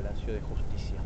Palacio de Justicia.